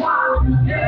Wow. Yeah.